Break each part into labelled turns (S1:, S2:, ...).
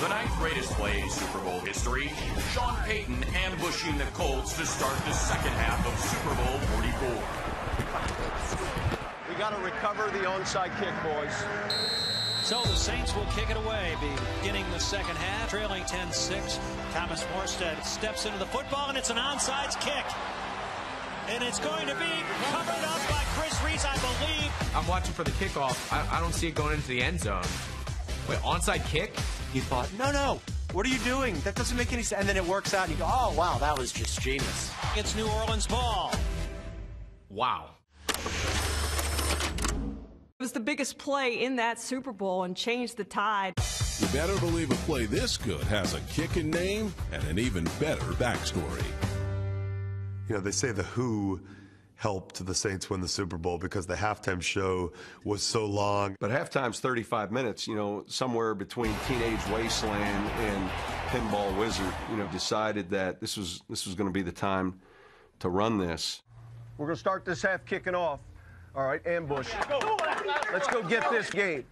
S1: The ninth greatest play in Super Bowl history. Sean Payton ambushing the Colts to start the second half of Super Bowl 44.
S2: We got to recover the onside kick, boys.
S3: So the Saints will kick it away, beginning the second half, trailing 10-6. Thomas Morstead steps into the football, and it's an onside kick. And it's going to be covered up by Chris Reis, I believe.
S4: I'm watching for the kickoff. I, I don't see it going into the end zone. Wait, onside kick?
S5: You thought, no, no, what are you doing? That doesn't make any sense. And then it works out, and you go, oh, wow, that was just genius.
S3: It's New Orleans ball.
S4: Wow.
S6: It was the biggest play in that Super Bowl and changed the tide.
S7: You better believe a play this good has a kicking name and an even better backstory.
S8: You know, they say the Who helped to the Saints win the Super Bowl because the halftime show was so long.
S9: But halftime's 35 minutes, you know, somewhere between Teenage Wasteland and Pinball Wizard, you know, decided that this was this was going to be the time to run this.
S2: We're going to start this half kicking off. All right, ambush. Let's go get this game.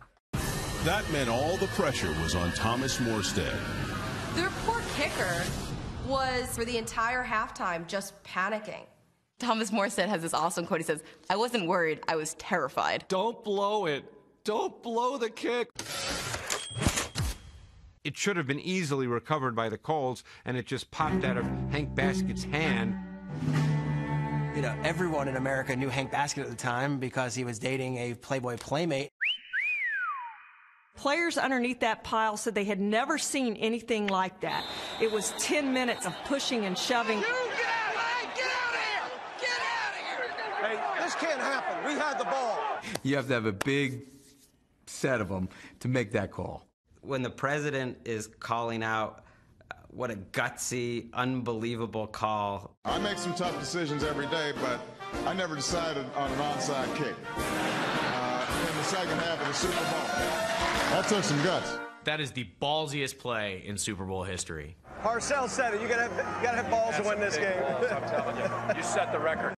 S7: That meant all the pressure was on Thomas Morstead.
S10: Their poor kicker was for the entire halftime just panicking. Thomas Morstead has this awesome quote. He says, I wasn't worried, I was terrified.
S4: Don't blow it. Don't blow the kick. It should have been easily recovered by the Colts, and it just popped out of Hank Baskett's hand.
S5: You know, everyone in America knew Hank Baskett at the time because he was dating a Playboy playmate.
S6: Players underneath that pile said they had never seen anything like that. It was 10 minutes of pushing and shoving.
S2: This can't happen. We had the ball.
S11: You have to have a big set of them to make that call.
S12: When the president is calling out uh, what a gutsy, unbelievable call.
S13: I make some tough decisions every day, but I never decided on an onside kick uh, in the second half of the Super Bowl. That took some guts.
S4: That is the ballsiest play in Super Bowl history.
S2: Parcells said it. You gotta have, you gotta have balls
S1: That's
S2: to win this game.
S1: balls, I'm telling you. You set the record.